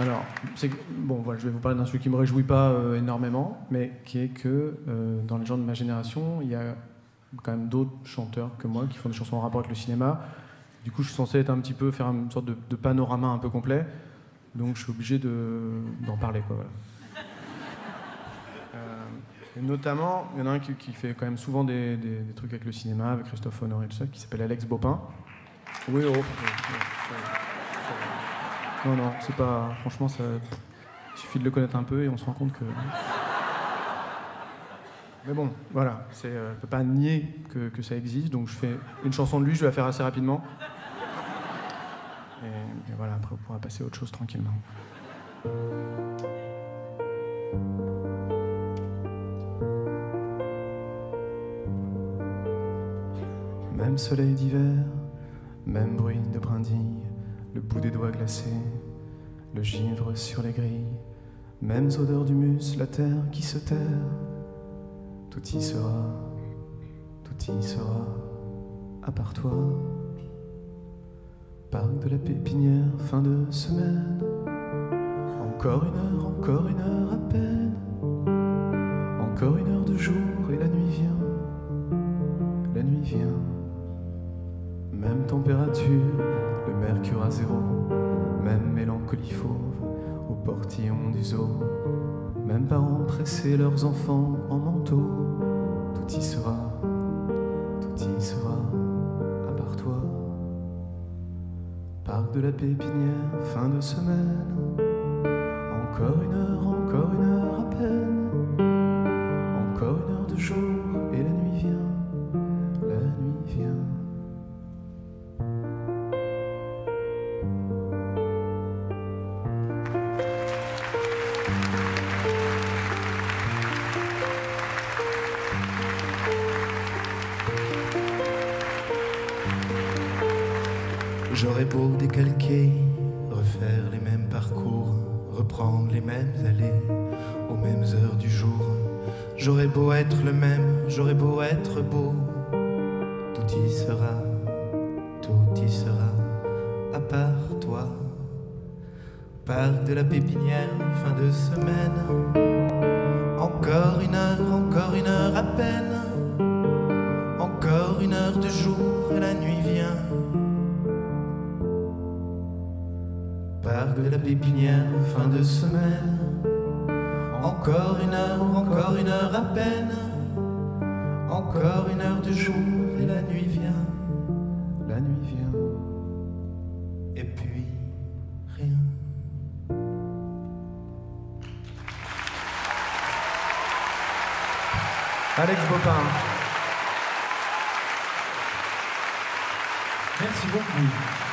Alors, bon, voilà, je vais vous parler d'un sujet qui me réjouit pas euh, énormément, mais qui est que euh, dans les gens de ma génération, il y a quand même d'autres chanteurs que moi qui font des chansons en rapport avec le cinéma. Du coup, je suis censé être un petit peu faire une sorte de, de panorama un peu complet, donc je suis obligé de, d'en parler, quoi. Voilà. Euh, et notamment, il y en a un qui, qui, fait quand même souvent des, des, des, trucs avec le cinéma, avec Christophe Honoré et tout ça, qui s'appelle Alex Bopin. Oui, oh. Non, non, c'est pas. Franchement, ça. Il suffit de le connaître un peu et on se rend compte que. Mais bon, voilà, c'est, euh, je peux pas nier que, que, ça existe, donc je fais une chanson de lui, je vais la faire assez rapidement. Et, et voilà, après on pourra passer à autre chose tranquillement. Même soleil d'hiver, même bruit de brindilles, le bout des doigts glacés, le givre sur les grilles, mêmes odeurs d'humus, la terre qui se terre. Tout y sera, tout y sera, à part toi. Parc de la pépinière, fin de semaine. Encore une heure, encore une heure à peine. Encore une heure de jour et la nuit vient. La nuit vient. Même température, le mercure à zéro. Même mélancolie fauve au portillon du zoo. Même parents pressés leurs enfants en manteau. Tout y sera, tout y sera, à part toi. Parc de la pépinière, fin de semaine. Encore une heure, encore une heure J'aurais beau décalquer, refaire les mêmes parcours, reprendre les mêmes allées aux mêmes heures du jour. J'aurais beau être le même, j'aurais beau être beau, tout y sera, tout y sera, à part toi. Parc de la pépinière, fin de semaine. Encore une heure, encore une heure à peine. Encore une heure de jour et la nuit vient. Parc de la pépinière, fin de semaine. Encore une heure, encore une heure à peine. Encore une heure de jour et la nuit vient. La nuit vient. Et puis, rien. Alex Bopin. Merci beaucoup.